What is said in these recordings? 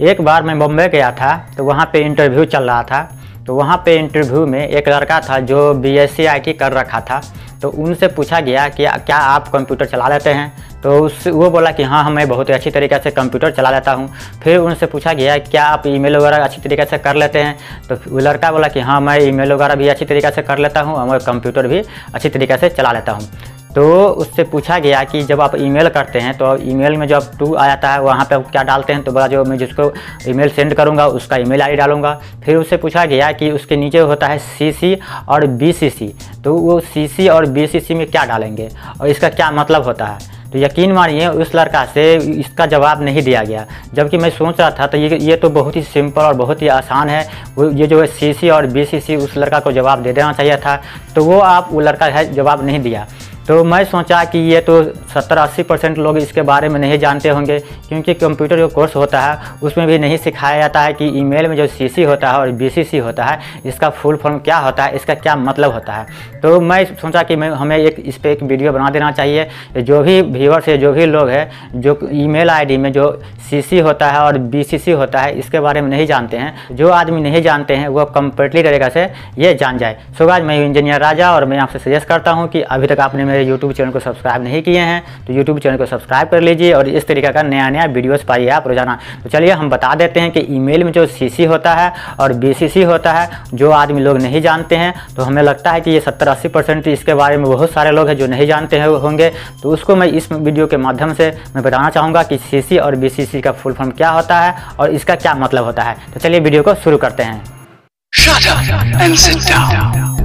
एक बार मैं बम्बई गया था तो वहाँ पे इंटरव्यू चल रहा था। तो वहाँ पे इंटरव्यू में एक लड़का था जो बी एस कर रखा था। तो उनसे पूछा गया कि क्या आप कंप्यूटर चला लेते हैं? तो उस, वो बोला कि हाँ मैं बहुत अच्छी तरीके से कंप्यूटर चला लेता हूँ। फिर उनसे पूछा गया, क्या आप ईमेल वगैरह अच्छी तरीके से कर लेते हैं? तो वो लड़का बोला कि हाँ मैं ईमेल वगैरह भी अच्छी तरीके से कर लेता हूँ और मैं कंप्यूटर भी अच्छी तरीके से चला लेता हूँ। तो उससे पूछा गया कि जब आप ईमेल करते हैं तो ईमेल में जब टू आ जाता है, वहाँ पे आप क्या डालते हैं तो बोला जो मैं जिसको ईमेल सेंड करूँगा, उसका ईमेल आईडी डालूँगा। फिर उससे पूछा गया कि उसके नीचे होता है सी और बीसीसी तो वो सी और बीसीसी में क्या डालेंगे और इसका क्या मतलब होता है? तो यकीन मानिए, उस लड़का से इसका जवाब नहीं दिया गया। जबकि मैं सोच रहा था तो ये ये तो बहुत ही सिंपल और बहुत ही आसान है। वो, ये जो है सी सी और बी सी सी उस लड़का को जवाब दे देना चाहिए था। तो वो आप, वो लड़का है, जवाब नहीं दिया। तो मैं सोचा कि ये तो 70-80 परसेंट लोग इसके बारे में नहीं जानते होंगे, क्योंकि कंप्यूटर जो कोर्स होता है, उसमें भी नहीं सिखाया जाता है कि ईमेल में जो सीसी होता है और बीसीसी होता है, इसका फुल फॉर्म क्या होता है, इसका क्या मतलब होता है। तो मैं सोचा कि मैं, हमें एक, इस पर एक वीडियो बना देना चाहिए। जो भी व्यूवर्स है, जो भी लोग हैं, जो ईमेल आईडी में जो सी होता है और बीसीसी होता है, इसके बारे में नहीं जानते हैं। जो आदमी नहीं जानते हैं, वो कम्प्लीटली तरीका से ये जान जाए। सो आज मैं इंजीनियर राजा और मैं आपसे सजेस्ट करता हूँ कि अभी तक आपने मेरे यूट्यूब चैनल को सब्सक्राइब नहीं किए हैं तो यूट्यूब चैनल को सब्सक्राइब कर लीजिए और इस तरीके का नया नया वीडियोस पाइए आप रोज़ाना। तो चलिए हम बता देते हैं कि ईमेल में जो सी होता है और बीसीसी होता है, जो आदमी लोग नहीं जानते हैं तो हमें लगता है कि ये सत्तर अस्सी परसेंट इसके बारे में बहुत सारे लोग हैं जो नहीं जानते हैं होंगे। तो उसको मैं इस वीडियो के माध्यम से मैं बताना चाहूँगा कि सी और बीसीसी का फुल फॉर्म क्या होता है और इसका क्या मतलब होता है। तो चलिए वीडियो को शुरू करते हैं। Shut up and sit down.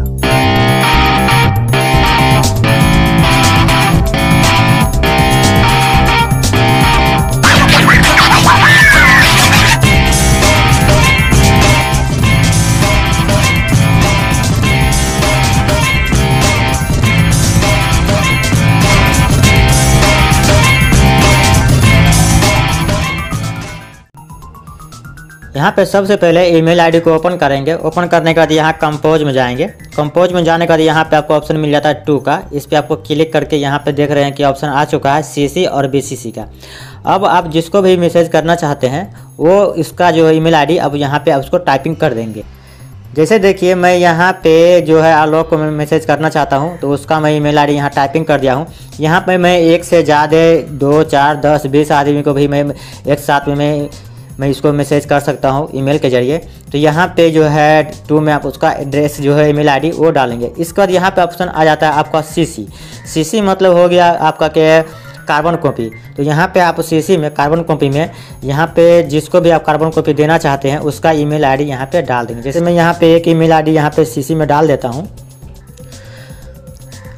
यहाँ पे सबसे पहले ईमेल आईडी को ओपन करेंगे। ओपन करने के बाद यहाँ कंपोज में जाएँगे। कंपोज में जाने के बाद यहाँ पे आपको ऑप्शन मिल जाता है टू का। इस पर आपको क्लिक करके यहाँ पे देख रहे हैं कि ऑप्शन आ चुका है सी और बीसीसी का। अब आप जिसको भी मैसेज करना चाहते हैं, वो इसका जो ईमेल आईडी अब यहाँ पे आप उसको टाइपिंग कर देंगे। जैसे देखिए, मैं यहाँ पे जो है आलोक को मैं मैसेज करना चाहता हूँ तो उसका मैं ईमेल आईडी यहाँ टाइपिंग कर दिया हूँ। यहाँ पे मैं एक से ज़्यादा दो, चार, दस, बीस आदमी को भी मैं एक साथ में मैं मैं इसको मैसेज कर सकता हूँ ईमेल के ज़रिए। तो यहाँ पे जो है, टू में आप उसका एड्रेस जो है ईमेल आईडी वो डालेंगे। इसके बाद यहाँ पे ऑप्शन आ जाता है आपका सीसी सीसी मतलब हो गया आपका क्या कार्बन कॉपी तो यहाँ पे आप सीसी में कार्बन कॉपी में यहाँ पे जिसको भी आप कार्बन कॉपी देना चाहते हैं, उसका ईमेल आईडी यहाँ पे डाल देंगे। जैसे मैं यहाँ पे एक ईमेल आईडी यहाँ पे सीसी में डाल देता हूँ।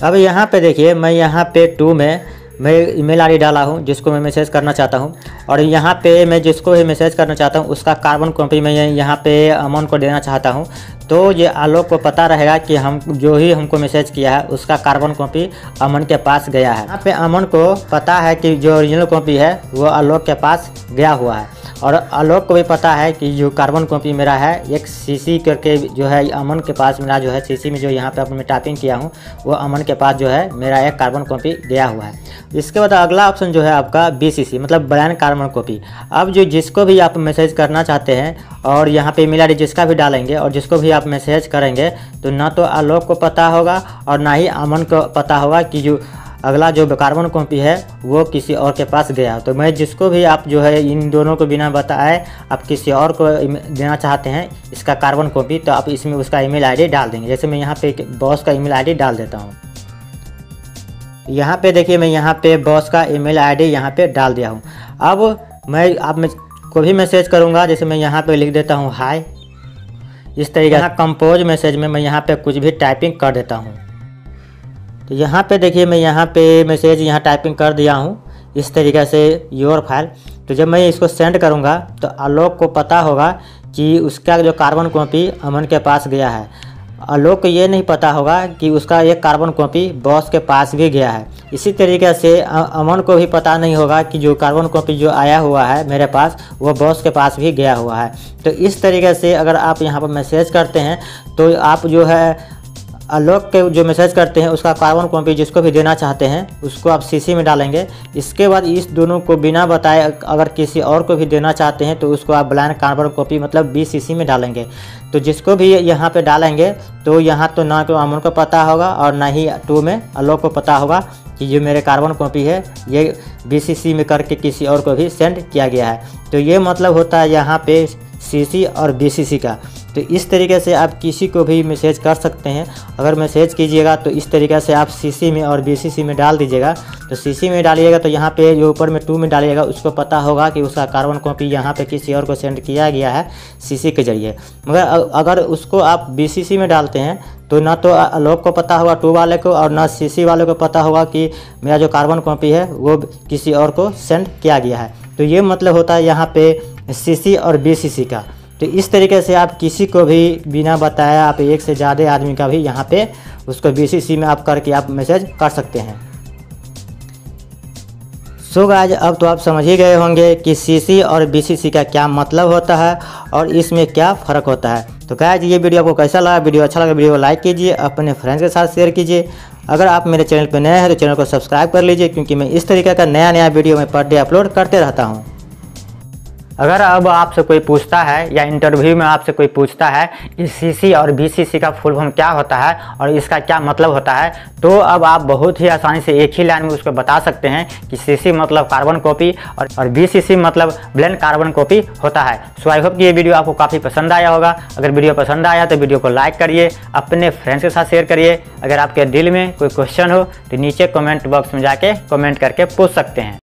अब यहाँ पे देखिए, मैं यहाँ पे टू में मैं ईमेल आईडी डाला हूँ, जिसको मैं मैसेज करना चाहता हूँ। और यहाँ पे मैं जिसको भी मैसेज करना चाहता हूँ, उसका कार्बन कॉपी मैं यहाँ पे अमाउंट को देना चाहता हूँ। तो ये आलोक को पता रहेगा कि हम, जो ही हमको मैसेज किया है, उसका कार्बन कॉपी अमन के पास गया है। यहाँ पे अमन को पता है कि जो ओरिजिनल कॉपी है, वो आलोक के पास गया हुआ है। और आलोक को भी पता है कि जो कार्बन कॉपी मेरा है, एक सीसी करके जो है, अमन के पास मेरा जो है सीसी में जो यहाँ पे मैं टाइपिंग किया हूँ, वो अमन के पास जो है, मेरा एक कार्बन कॉपी गया हुआ है। इसके बाद अगला ऑप्शन जो है आपका बीसीसी मतलब बयान कार्बन कॉपी अब जो जिसको भी आप मैसेज करना चाहते हैं, और यहाँ पे आई जिसका भी डालेंगे, और जिसको भी आप मैसेज करेंगे तो ना तो आलोक को पता होगा और ना ही अमन को पता होगा कि जो अगला जो कार्बन कॉपी है, वो किसी और के पास गया। तो मैं जिसको भी आप जो है इन दोनों को बिना बताए आप किसी और को देना चाहते हैं, इसका कार्बन कॉपी तो आप इसमें उसका ईमेल आईडी डाल देंगे। जैसे मैं यहाँ पे बॉस का ईमेल आईडी डाल देता हूँ। यहाँ पे देखिए, मैं यहाँ पे बॉस का ईमेल आईडी यहाँ पे डाल दिया हूँ। अब मैं, आप को भी मैसेज करूँगा, जैसे मैं यहाँ पे लिख देता हूँ हाय इस तरीके से कंपोज मैसेज में मैं यहाँ पे कुछ भी टाइपिंग कर देता हूँ। तो यहाँ पे देखिए मैं यहाँ पे मैसेज यहाँ टाइपिंग कर दिया हूँ इस तरीके से योर फ़ाइल तो जब मैं इसको सेंड करूँगा तो आलोक को पता होगा कि उसका जो कार्बन कॉपी अमन के पास गया है। आलोक को ये नहीं पता होगा कि उसका एक कार्बन कॉपी बॉस के पास भी गया है। इसी तरीके से अमन को भी पता नहीं होगा कि जो कार्बन कॉपी जो आया हुआ है मेरे पास, वो बॉस के पास भी गया हुआ है। तो इस तरीके से अगर आप यहाँ पर मैसेज करते हैं तो आप जो है आलोक के जो मैसेज करते हैं, उसका कार्बन कॉपी जिसको भी देना चाहते हैं, उसको आप सीसी में डालेंगे। इसके बाद इस दोनों को बिना बताए अगर किसी और को भी देना चाहते हैं तो उसको आप ब्लैंक कार्बन कॉपी मतलब बी सी में डालेंगे। तो जिसको भी यहाँ पे डालेंगे तो यहाँ तो ना तो अमन को पता होगा और ना ही टू में अलोक को पता होगा कि ये मेरे कार्बन कॉपी है। ये बीसीसी में करके किसी और को भी सेंड किया गया है। तो ये मतलब होता है यहाँ पे सी और बीसीसी का। तो इस तरीके से आप किसी को भी मैसेज कर सकते हैं। अगर मैसेज कीजिएगा तो इस तरीके से आप सी में और बीसीसी में डाल दीजिएगा। तो सी में डालिएगा तो यहाँ पे जो ऊपर में टू में डालिएगा, उसको पता होगा कि उसका कार्बन कॉपी यहाँ पे किसी और को सेंड किया गया है सी के ज़रिए। मगर अगर उसको आप बीसीसी में डालते हैं तो ना तो लोग को पता होगा टू वाले को, और ना सी वाले को पता होगा कि मेरा जो कार्बन कॉपी है, वो किसी और को सेंड किया गया है। तो ये मतलब होता है यहाँ पे सी और बीसीसी का। तो इस तरीके से आप किसी को भी बिना बताया आप एक से ज़्यादा आदमी का भी यहाँ पे उसको बीसीसी में आप करके आप मैसेज कर सकते हैं। सो so गाइज़ अब तो आप समझ ही गए होंगे कि सी और बीसीसी का क्या मतलब होता है और इसमें क्या फ़र्क होता है। तो गाइज़ ये वीडियो आपको कैसा लगा? वीडियो अच्छा लगा, वीडियो लाइक कीजिए, अपने फ्रेंड्स के साथ शेयर कीजिए। अगर आप मेरे चैनल पर नए हैं तो चैनल को सब्सक्राइब कर लीजिए, क्योंकि मैं इस तरीके का नया नया वीडियो मैं पर डे अपलोड करते रहता हूँ। अगर अब आपसे कोई पूछता है या इंटरव्यू में आपसे कोई पूछता है कि सीसी और बीसीसी का फुल फॉर्म क्या होता है और इसका क्या मतलब होता है तो अब आप बहुत ही आसानी से एक ही लाइन में उसको बता सकते हैं कि सीसी मतलब कार्बन कॉपी और और बीसीसी मतलब ब्लेंड कार्बन कॉपी होता है। सो आई होप कि ये वीडियो आपको काफ़ी पसंद आया होगा। अगर वीडियो पसंद आया तो वीडियो को लाइक करिए, अपने फ्रेंड्स के साथ शेयर करिए। अगर आपके दिल में कोई क्वेश्चन हो तो नीचे कमेंट बॉक्स में जाके कमेंट करके पूछ सकते हैं।